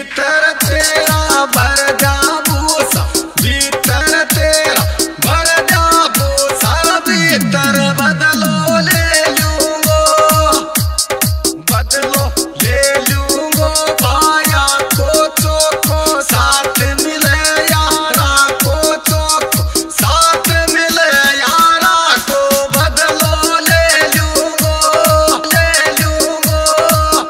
भीतर तेरा भर जा भूसा भीतर तेरा भर जा बदलो ले लूंगो। बदलो ले लूंगो, पाया को चोखो, साथ मिले यारा को चोखो, साथ मिले यारा को बदलो ले लूंगो ले लूंगो।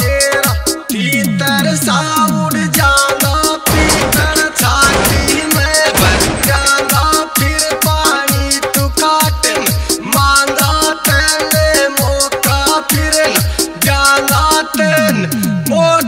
तेरा भीतर सा mountain. More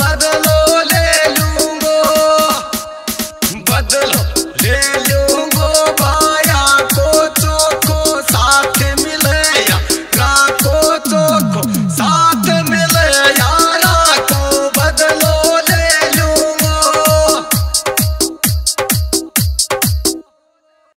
बदलो ले लूंगो। बदलो ले